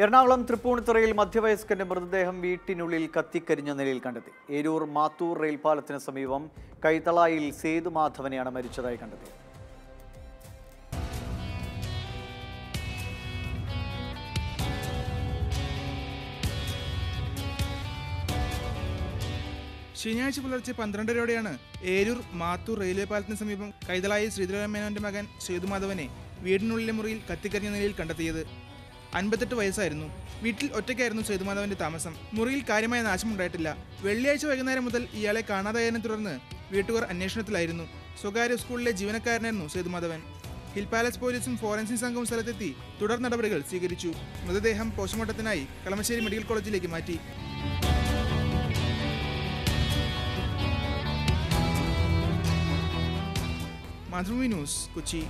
എറണാകുളം തൃപ്പൂണിത്തുറയിൽ മധ്യവയസ്കന്റെ മൃതദേഹം വീട്ടിനുള്ളിൽ കത്തിക്കരിഞ്ഞ നിലയിൽ കണ്ടെത്തി. ഏരൂർ മാത്തൂർ റെയിൽപാലത്തിന് സമീപം കൈത്തളായിൽ സേതുമാധവനെയാണ് മരിച്ചതായി കണ്ടെത്തി. ശനിയാഴ്ച പുലർച്ചെ പന്ത്രണ്ടരയോടെയാണ് ഏരൂർ മാത്തൂർ റെയിൽവേ പാലത്തിന് സമീപം കൈതളായി ശ്രീധരമേനോന്റെ മകൻ സേതുമാധവനെ വീടിനുള്ളിലെ മുറിയിൽ കത്തിക്കരിഞ്ഞ നിലയിൽ കണ്ടെത്തിയത്. അൻപത്തെട്ട് വയസ്സായിരുന്നു. വീട്ടിൽ ഒറ്റയ്ക്കായിരുന്നു സേതുമാധവന്റെ താമസം. മുറിയിൽ കാര്യമായ നാശമുണ്ടായിട്ടില്ല. വെള്ളിയാഴ്ച വൈകുന്നേരം മുതൽ ഇയാളെ കാണാതായതിനെ തുടർന്ന് വീട്ടുകാർ അന്വേഷണത്തിലായിരുന്നു. സ്വകാര്യ സ്കൂളിലെ ജീവനക്കാരനായിരുന്നു സേതുമാധവൻ. ഹിൽ പാലസ് പോലീസും ഫോറൻസിക് സംഘവും സ്ഥലത്തെത്തി തുടർ നടപടികൾ സ്വീകരിച്ചു. മൃതദേഹം പോസ്റ്റ്മോർട്ടത്തിനായി കളമശ്ശേരി മെഡിക്കൽ കോളേജിലേക്ക് മാറ്റി. മാതൃഭൂമി ന്യൂസ് കൊച്ചി.